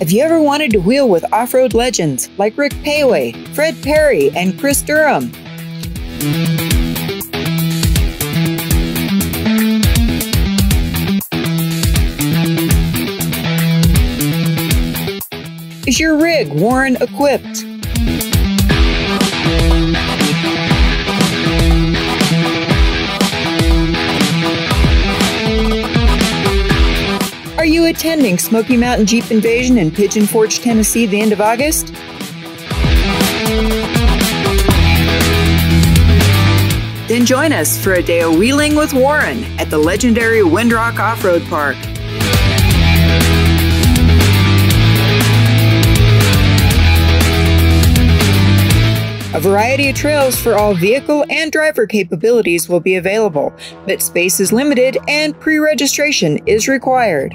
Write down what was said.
Have you ever wanted to wheel with off road legends like Rick Péwé, Fred Perry, and Chris Durham? Is your rig WARN equipped? Attending Smoky Mountain Jeep Invasion in Pigeon Forge, Tennessee, the end of August? Then join us for a day of wheeling with WARN at the legendary Windrock Off Road Park. A variety of trails for all vehicle and driver capabilities will be available, but space is limited and pre registration is required.